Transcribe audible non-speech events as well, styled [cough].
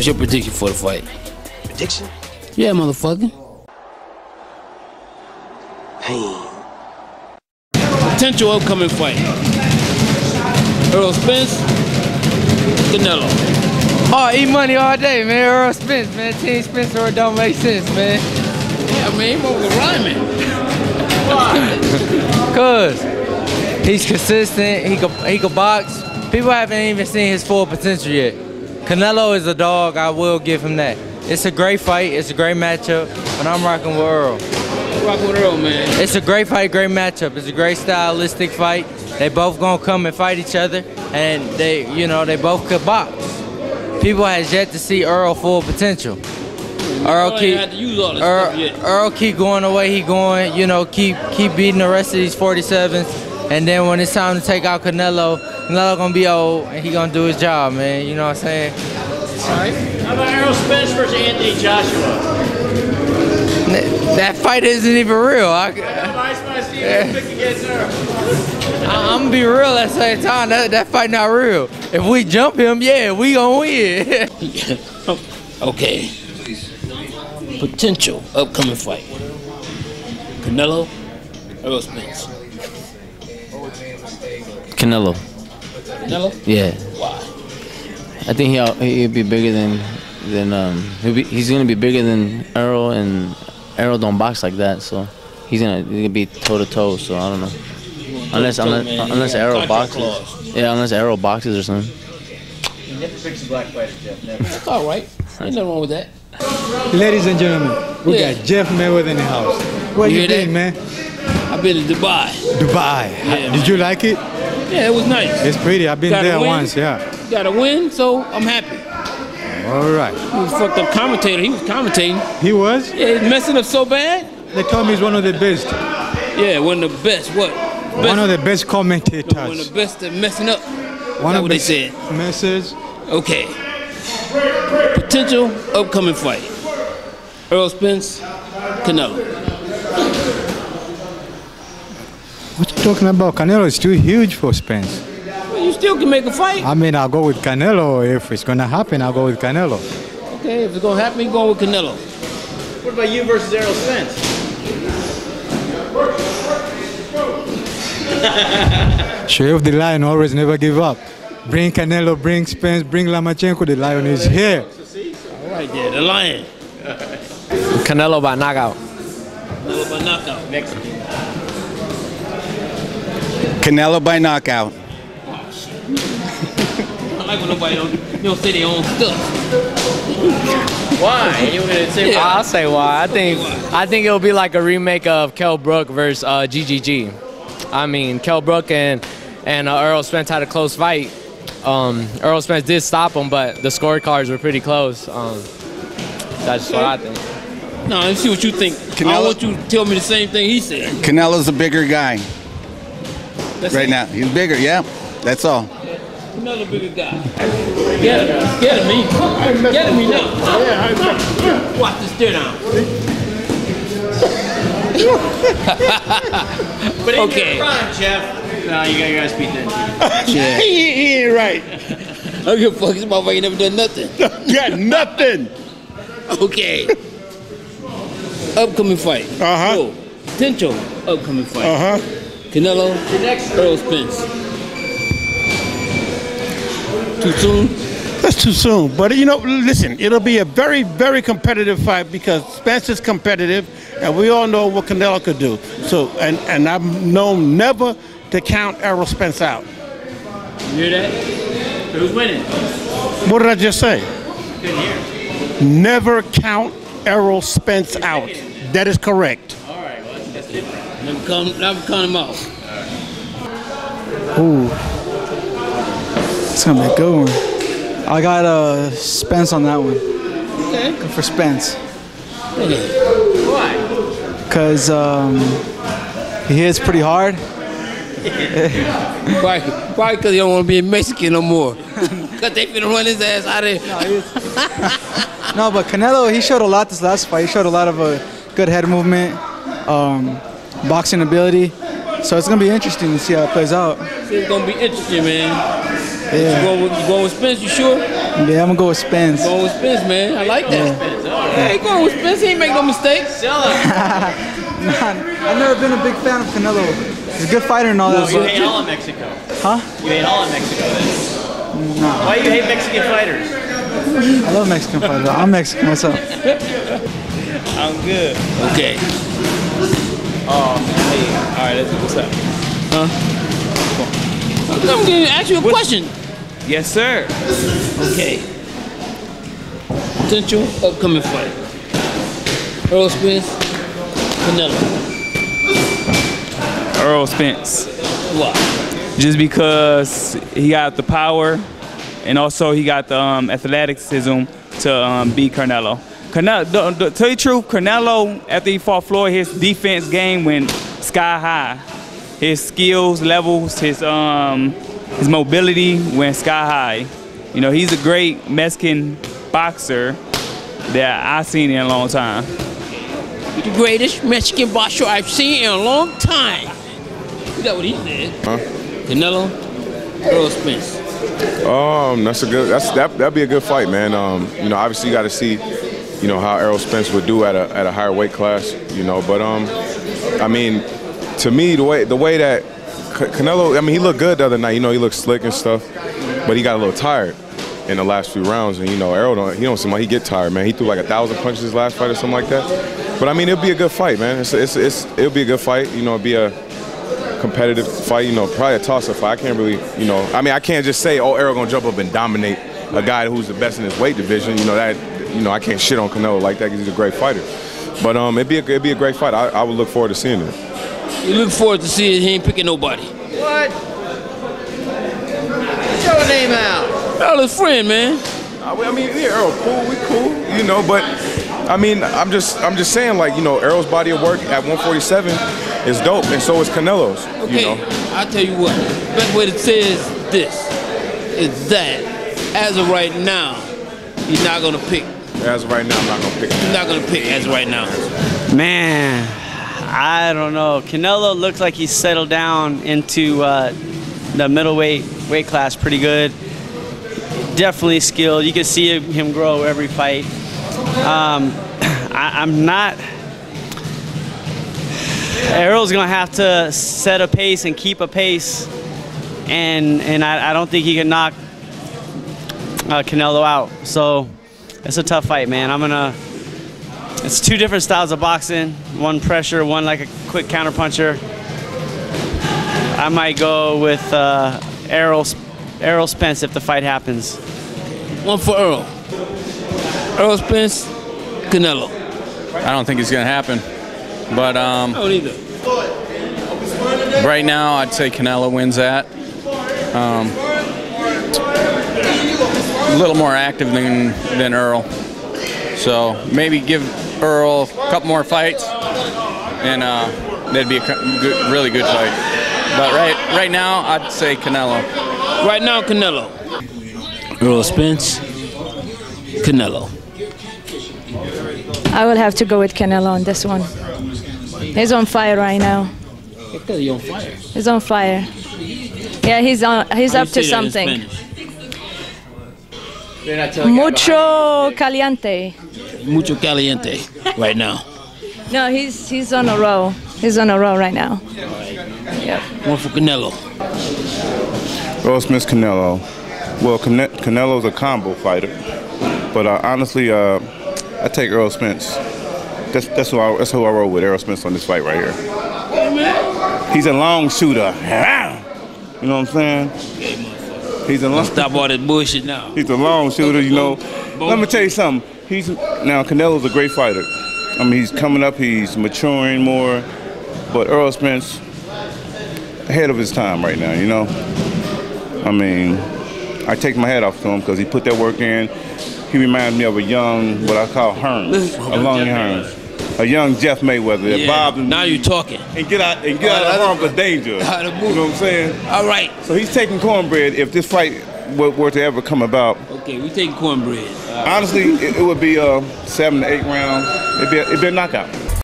What's your prediction for the fight? Prediction? Yeah, motherfucker. Pain. Potential upcoming fight. Earl Spence, Canelo. Oh, eat money all day, man. Earl Spence, man. Team Spencer, it don't make sense, man. Yeah, man, he over rhyming. [laughs] Cause he's consistent. He can he can box. People haven't even seen his full potential yet. Canelo is a dog. I will give him that. It's a great fight. It's a great matchup. But I'm rocking with Earl. Rock with Earl, man. It's a great fight, great matchup. It's a great stylistic fight. They both gonna come and fight each other, and they, you know, they both could box. People has yet to see Earl full potential. Earl keep to use all this Earl. Earl keep going the way he going. You know, keep keep beating the rest of these 47s, and then when it's time to take out Canelo, Canelo gonna be old and he gonna do his job, man. You know what I'm saying? All right. How about Errol Spence versus Anthony Joshua? That that fight isn't even real. I, I might see you pick against Errol. I, am gonna be real at the same time. That, that fight not real. If we jump him, yeah, we gonna win. [laughs] okay. Potential upcoming fight. Canelo, Earl Spence. Canelo. Canelo? Yeah. Why? I think he'll he'll be bigger than than um he'll be, he's gonna be bigger than Errol and Errol don't box like that so he's gonna he's gonna be toe to toe so I don't know unless toe-to-toe, unless man. unless He Errol boxes clause. yeah unless Errol boxes or something. He never picks a black fighter, Jeff. Never. That's all right. Ain't nothing wrong with that. Ladies and gentlemen, we Yeah. got Jeff Mayweather in the house. Where You you, hear been, that? man? I've been to Dubai. Dubai. Yeah, Did you like it? Yeah, it was nice. It's pretty. I've been there win? once. Yeah. Got a win, so I'm happy. All right. He was fucked up commentator. He was commentating. He was. Yeah, he's messing up so bad. They told me he's one of the best. Yeah, one of the best. What? Best, One of the best commentators. one of the best at messing up. One that of what the they said. Message. Okay. Potential upcoming fight. Earl Spence, Canelo. What you talking about? Canelo is too huge for Spence. Well, you still can make a fight. I mean, I'll go with Canelo. If it's gonna happen, I'll go with Canelo. Okay, if it's gonna happen, you going with Canelo. What about you versus Errol Spence? [laughs] Sheriff the Lion always never give up. Bring Canelo, bring Spence, bring Lomachenko. The Lion is here. All right, there, the Lion. Canelo by knockout. Canelo by knockout. Next. Canelo by knockout. I like when nobody don't, don't say their own stuff. why? You gonna say yeah. I'll say why. I think I think it'll be like a remake of Kell Brook versus uh, GGG. I mean, Kell Brook and and uh, Earl Spence had a close fight. Um, Earl Spence did stop him, but the scorecards were pretty close. Um, that's what I think. No, let's see what you think. I Canelo- don't want you to tell me the same thing he said. Canelo's a bigger guy That's right it. now. He's bigger, yeah. That's all. Another bigger guy. Get him. Get him, me. Get him, me now. Watch this stare down. [laughs] But in Okay. your prime, Jeff. No, you gotta, you gotta that. [laughs] Yeah. [laughs] he, he ain't right. I don't give a fuck. This motherfucker ain't never done nothing. Got nothing. Okay. Upcoming fight. Uh-huh. Oh, potential upcoming fight. Uh huh. Canelo, Earl Spence. Too soon? That's too soon. But you know, listen, it'll be a very, very competitive fight because Spence is competitive, and we all know what Canelo could do. So, and and I've known never to count Errol Spence out. You hear that? Who's winning? What did I just say? Couldn't hear. Never count Errol Spence out. That is correct. All Never come, never count him out. Ooh. It's gonna be a good one. I got uh, Spence on that one. Okay. Go for Spence. Why? Because um, he hits pretty hard. Why? Why? Because he don't want to be a Mexican no more. [laughs] Because they finna run his ass out of here. [laughs] No, but Canelo, he showed a lot this last fight. He showed a lot of uh, good head movement, um, boxing ability. So it's gonna be interesting to see how it plays out. It's gonna be interesting, man. You Yeah. going with, you going with Spence? You sure? Yeah, I'm gonna go with Spence. Going with Spence, man. I like that. Spence. All right, going with Spence. He ain't make no mistakes. [laughs] Man, [laughs] I've never been a big fan of Canelo. He's a good fighter and all that. You but- hate all of Mexico. Huh? You hate all of Mexico then. Why do you hate Mexican fighters? I love Mexican fighters. I'm Mexican myself. I'm good. Okay. Oh. Hey, all right, let's what's up. Huh? I'm going to ask you a question. Yes, sir. Okay. Potential upcoming fight. Earl Spence, Canelo. Earl Spence. Why? Just because he got the power, and also he got the um, athleticism to um, beat Canelo. Canelo, the, the, tell you the truth, Canelo after he fought Floyd, his defense game went sky high. His skills levels, his um, his mobility went sky high. You know, he's a great Mexican boxer that I've seen in a long time. The greatest Mexican boxer I've seen in a long time. Is that what he said? Huh? Canelo, Earl Spence. Um, that's a good. That's that. That'd be a good fight, man. Um, you know, obviously you got to see, you know, how Errol Spence would do at a at a higher weight class. You know, but um, I mean, to me, the way the way that Canelo, I mean, he looked good the other night. You know, he looked slick and stuff, but he got a little tired in the last few rounds. And you know, Errol don't he don't seem like he get tired, man. He threw like a thousand punches his last fight or something like that. But I mean, it'll be a good fight, man. It's it's, it's it'll be a good fight. You know, it'll be a competitive fight, you know, probably a toss-up fight. I can't really, you know, I mean, I can't just say, oh, Errol gonna jump up and dominate a guy who's the best in his weight division. You know that, you know, I can't shit on Canelo like that because he's a great fighter. But um, it'd be a, it'd be a great fight. I, I would look forward to seeing it. You look forward to seeing he ain't picking nobody. What? Get your name out. Earl is friend, man. I mean, yeah, Errol, cool, we cool, you know, but I mean, I'm just, I'm just saying, like, you know, Earl's body of work at 147 is dope, and so is Canelo's. Okay, You know, I tell you what. Best way to say is this: is that as of right now, he's not gonna pick. As of right now, I'm not gonna pick. He's not gonna pick as of right now. Man, I don't know. Canelo looks like he's settled down into uh, the middleweight weight class pretty good. Definitely skilled. You can see him grow every fight. Um, [clears throat] I, I'm not. Errol's gonna have to set a pace and keep a pace, and and I, I don't think he can knock uh, Canelo out. So it's a tough fight, man. I'm gonna. It's two different styles of boxing. One pressure, one like a quick counter puncher. I might go with uh, Errol, Errol Spence if the fight happens. One for Earl. Earl Spence, Canelo. I don't think it's gonna happen, but um, I don't either. right now I'd say Canelo wins that. Um, a little more active than than Earl, so maybe give Earl a couple more fights, and uh, that'd be a good, really good fight. But right right now I'd say Canelo. Right now, Canelo. Earl Spence, Canelo. I will have to go with Canelo on this one. He's on fire right now. Because he on fire. He's on fire. Yeah, he's on. He's up to say that in something. Spanish? Mucho caliente. Mucho caliente right now. No, he's he's on a roll. He's on a roll right now. Yeah. One for Canelo. Earl Spence Canelo. Well, Cane- Canelo's a combo fighter, but uh, honestly, uh, I take Earl Spence. That's that's who I, that's who I roll with. Earl Spence on this fight right here. He's a long shooter. [laughs] You know what I'm saying? He's a long. Stop all that bullshit now. He's a long shooter. You know. Let me tell you something. He's now Canelo's a great fighter. I mean, he's coming up. He's maturing more. But Earl Spence ahead of his time right now. You know. I mean, I take my hat off to him because he put that work in. He reminds me of a young, what I call Hearns, a long Hearns, a young Jeff Mayweather. Yeah, bobbed and now you're talking. and get out and get out of harm's of danger. You know what I'm saying? All right. So he's taking cornbread. If this fight were, were to ever come about, Okay, we take cornbread. honestly, it, it would be uh, seven to eight rounds. It'd be a, it'd be a knockout.